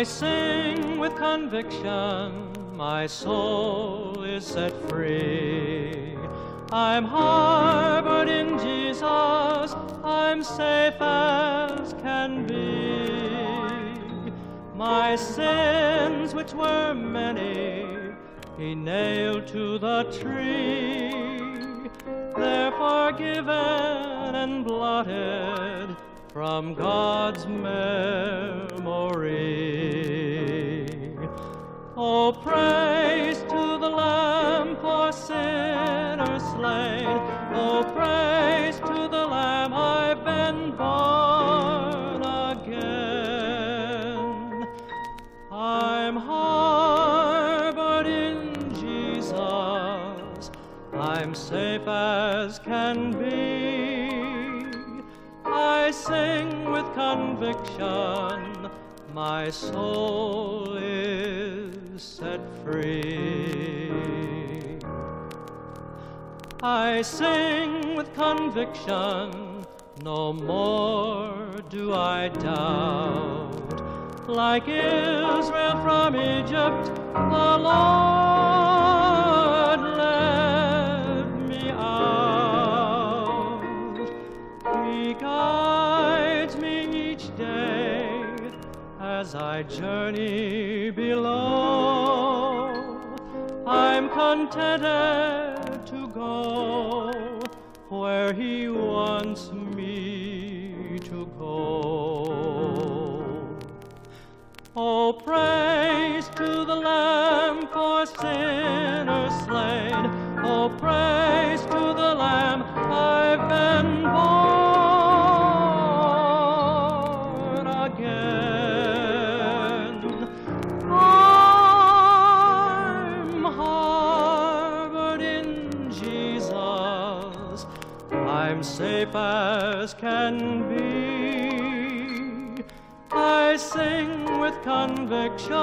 I sing with conviction, my soul is set free. I'm harbored in Jesus, I'm safe as can be. My sins, which were many, he nailed to the tree. They're forgiven and blotted from God's memory. Oh, praise to the Lamb for sinners slain. Oh, praise to the Lamb, I've been born again. I'm harbored in Jesus. I'm safe as can be. I sing with conviction, my soul is set free. I sing with conviction, no more do I doubt. Like Israel from Egypt, the Lord day as I journey below. I'm contented to go where He wants me to go. Oh, praise to the Lamb for sinners slain. Oh, praise I'm safe as can be. I sing with conviction.